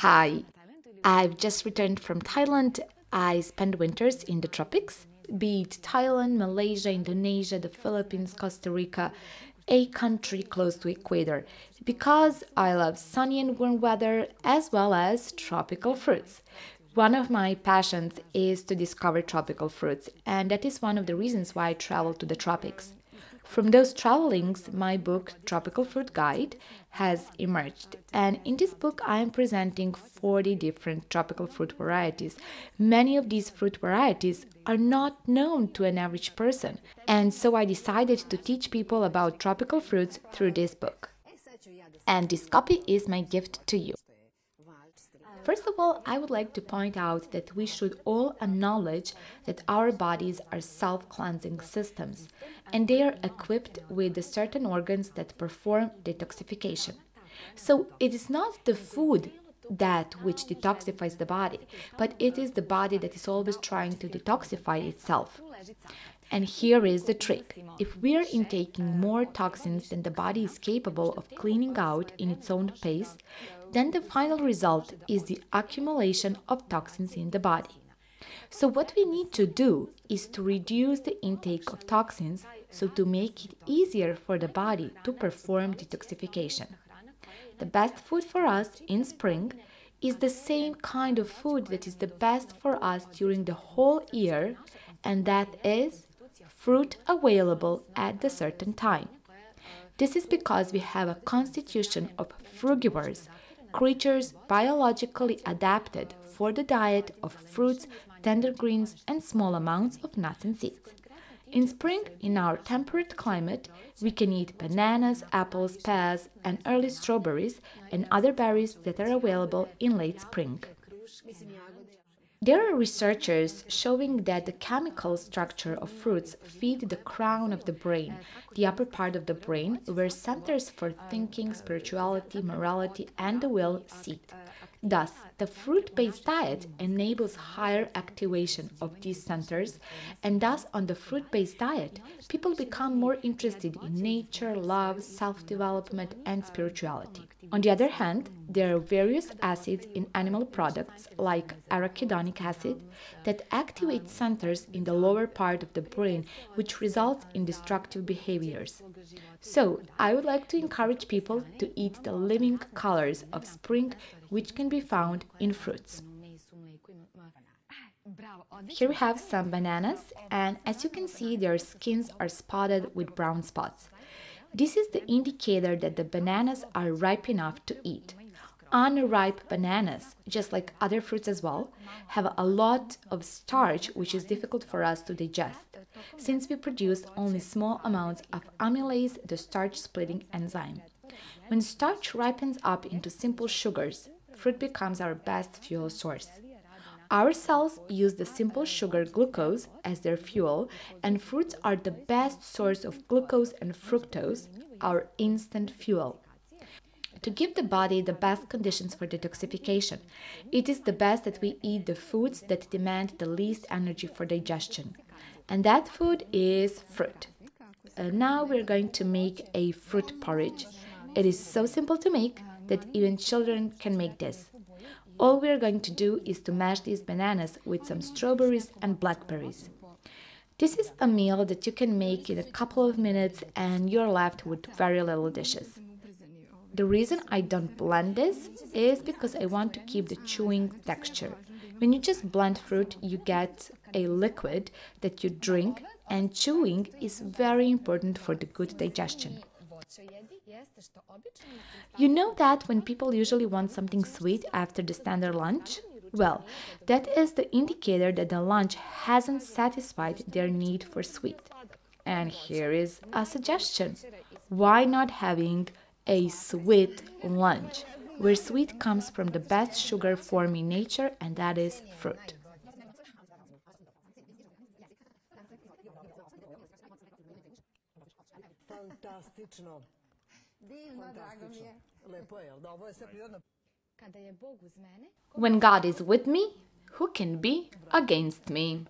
Hi, I've just returned from Thailand. I spent winters in the tropics, be it Thailand, Malaysia, Indonesia, the Philippines, Costa Rica, a country close to equator, because I love sunny and warm weather as well as tropical fruits. One of my passions is to discover tropical fruits, and that is one of the reasons why I travel to the tropics. From those travelings, my book Tropical Fruit Guide has emerged. And in this book, I am presenting 40 different tropical fruit varieties. Many of these fruit varieties are not known to an average person. And so I decided to teach people about tropical fruits through this book. And this copy is my gift to you. First of all, I would like to point out that we should all acknowledge that our bodies are self cleansing systems and they are equipped with certain organs that perform detoxification. So it is not the food that which detoxifies the body, but it is the body that is always trying to detoxify itself. And here is the trick. If we are intaking more toxins than the body is capable of cleaning out in its own pace, then the final result is the accumulation of toxins in the body. So what we need to do is to reduce the intake of toxins so to make it easier for the body to perform detoxification. The best food for us in spring is the same kind of food that is the best for us during the whole year and that is fruit available at a certain time. This is because we have a constitution of frugivores, creatures biologically adapted for the diet of fruits, tender greens, and small amounts of nuts and seeds. In spring, in our temperate climate, we can eat bananas, apples, pears, and early strawberries and other berries that are available in late spring. There are researchers showing that the chemical structure of fruits feed the crown of the brain, the upper part of the brain, where centers for thinking, spirituality, morality, and the will sit. Thus, the fruit-based diet enables higher activation of these centers, and thus on the fruit-based diet, people become more interested in nature, love, self-development, and spirituality. On the other hand, there are various acids in animal products, like arachidonic acid, that activate centers in the lower part of the brain, which results in destructive behaviors. So, I would like to encourage people to eat the living colors of spring, which can be found in fruits. Here we have some bananas, and as you can see, their skins are spotted with brown spots. This is the indicator that the bananas are ripe enough to eat. Unripe bananas, just like other fruits as well, have a lot of starch which is difficult for us to digest, since we produce only small amounts of amylase, the starch splitting enzyme. When starch ripens up into simple sugars, fruit becomes our best fuel source. Our cells use the simple sugar glucose as their fuel, and fruits are the best source of glucose and fructose, our instant fuel. To give the body the best conditions for detoxification, it is the best that we eat the foods that demand the least energy for digestion. And that food is fruit. Uh, now we're going to make a fruit porridge. It is so simple to make that even children can make this. All we are going to do is to mash these bananas with some strawberries and blackberries. This is a meal that you can make in a couple of minutes and you're left with very little dishes. The reason I don't blend this is because I want to keep the chewing texture. When you just blend fruit, you get a liquid that you drink and chewing is very important for the good digestion. You know that when people usually want something sweet after the standard lunch? Well, that is the indicator that the lunch hasn't satisfied their need for sweet. And here is a suggestion. Why not having a sweet lunch, where sweet comes from the best sugar form in nature and that is fruit. Fantastično. Divno, drago mi je. Lepo je, ovo je sve prirodno. When God is with me, who can be against me?